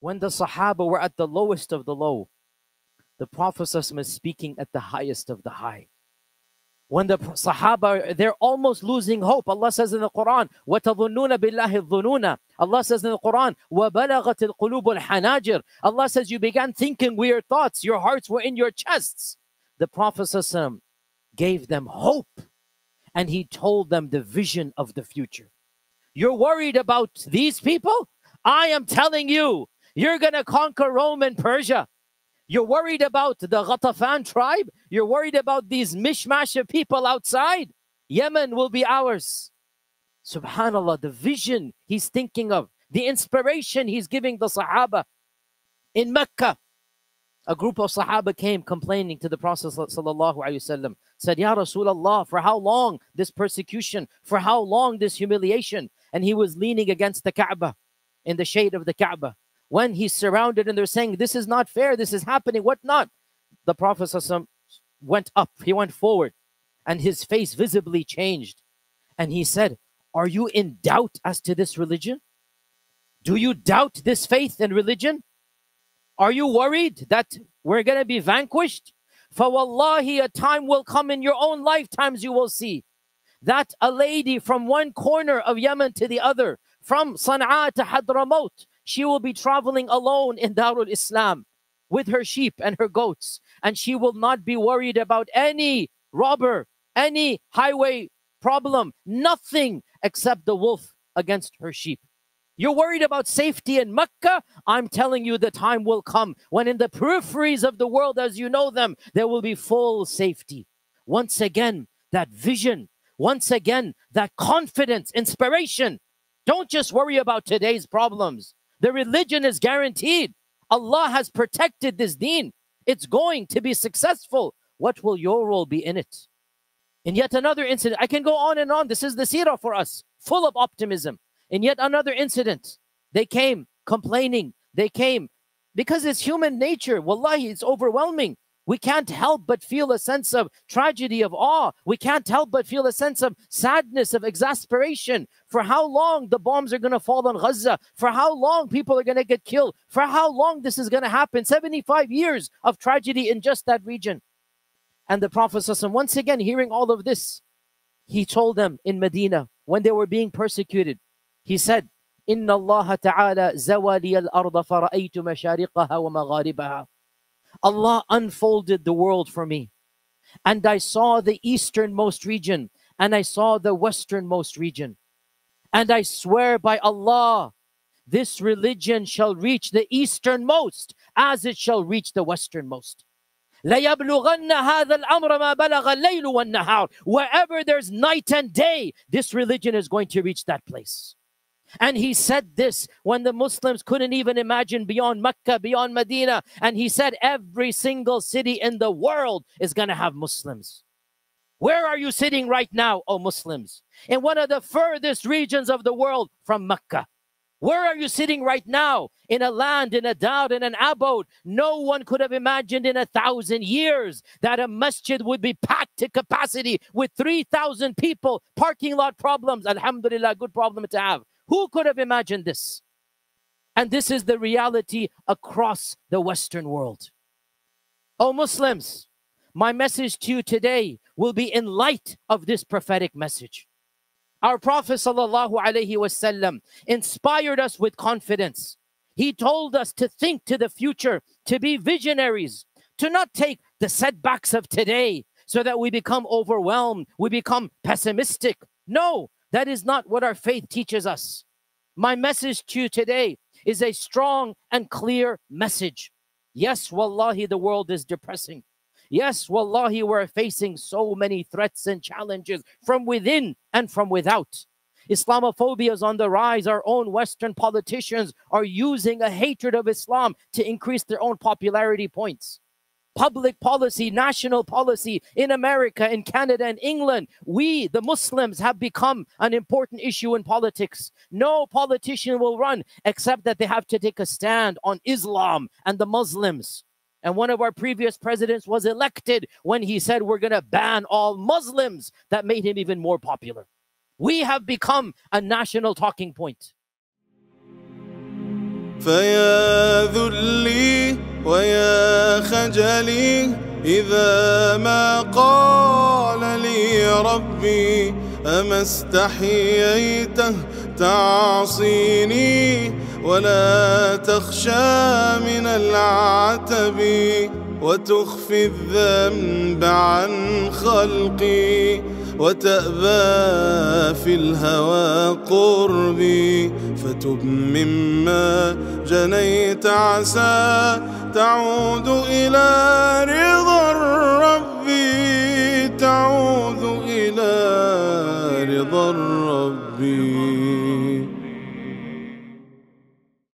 When the Sahaba were at the lowest of the low, the Prophet is speaking at the highest of the high. When the Sahaba, they're almost losing hope. Allah says in the Quran, وَتَظُنُّونَ بِاللَّهِ الظُّنُونَ Allah says in the Quran, وَبَلَغَتِ الْقُلُوبُ الْحَنَاجِرِ Allah says you began thinking weird thoughts. Your hearts were in your chests. The Prophet gave them hope and he told them the vision of the future. You're worried about these people? I am telling you, you're going to conquer Rome and Persia. You're worried about the Ghatafan tribe? You're worried about these mishmash of people outside? Yemen will be ours. Subhanallah, the vision he's thinking of, the inspiration he's giving the Sahaba. In Mecca, a group of Sahaba came complaining to the Prophet ﷺ, said, Ya Rasulullah, for how long this persecution? For how long this humiliation? And he was leaning against the Kaaba, in the shade of the Kaaba when he's surrounded and they're saying, This is not fair, this is happening, what not? The Prophet went up, he went forward, and his face visibly changed. And he said, Are you in doubt as to this religion? Do you doubt this faith and religion? Are you worried that we're going to be vanquished? For wallahi, a time will come in your own lifetimes you will see that a lady from one corner of Yemen to the other, from Sana'a to Hadramaut, she will be traveling alone in Darul Islam with her sheep and her goats, and she will not be worried about any robber, any highway problem, nothing except the wolf against her sheep. You're worried about safety in Mecca? I'm telling you, the time will come when, in the peripheries of the world as you know them, there will be full safety. Once again, that vision, once again, that confidence, inspiration. Don't just worry about today's problems. The religion is guaranteed. Allah has protected this deen. It's going to be successful. What will your role be in it? In yet another incident, I can go on and on. This is the seerah for us, full of optimism. In yet another incident, they came complaining. They came because it's human nature. Wallahi, it's overwhelming. We can't help but feel a sense of tragedy, of awe. We can't help but feel a sense of sadness, of exasperation. For how long the bombs are going to fall on Gaza? For how long people are going to get killed? For how long this is going to happen? 75 years of tragedy in just that region. And the Prophet, once again, hearing all of this, he told them in Medina when they were being persecuted, he said, إن الله تعالى زوالي الأرض فرأيت مشارقها ومغاربها Allah unfolded the world for me. And I saw the easternmost region, and I saw the westernmost region. And I swear by Allah, this religion shall reach the easternmost as it shall reach the westernmost. Wherever there's night and day, this religion is going to reach that place. And he said this when the Muslims couldn't even imagine beyond Mecca, beyond Medina. And he said, every single city in the world is going to have Muslims. Where are you sitting right now, O Muslims? In one of the furthest regions of the world from Mecca. Where are you sitting right now? In a land, in a dowd, in an abode. No one could have imagined in a thousand years that a masjid would be packed to capacity with 3,000 people. Parking lot problems. Alhamdulillah, good problem to have. Who could have imagined this? And this is the reality across the Western world. Oh, Muslims, my message to you today will be in light of this prophetic message. Our Prophet ﷺ inspired us with confidence. He told us to think to the future, to be visionaries, to not take the setbacks of today so that we become overwhelmed, we become pessimistic. No, that is not what our faith teaches us. My message to you today is a strong and clear message. Yes, wallahi, the world is depressing. Yes, wallahi, we're facing so many threats and challenges from within and from without. Islamophobia is on the rise. Our own Western politicians are using a hatred of Islam to increase their own popularity points public policy, national policy in America, in Canada, and England. We, the Muslims, have become an important issue in politics. No politician will run except that they have to take a stand on Islam and the Muslims. And one of our previous presidents was elected when he said, We're going to ban all Muslims. That made him even more popular. We have become a national talking point. فيا ذلي ويا خجلي إذا ما قال لي ربي أما استحييته تعصيني ولا تخشى من العتب وتخفي الذنب عن خلقي وتأبى في الهوى قربي فتب مما جنيت عسى تعود إلى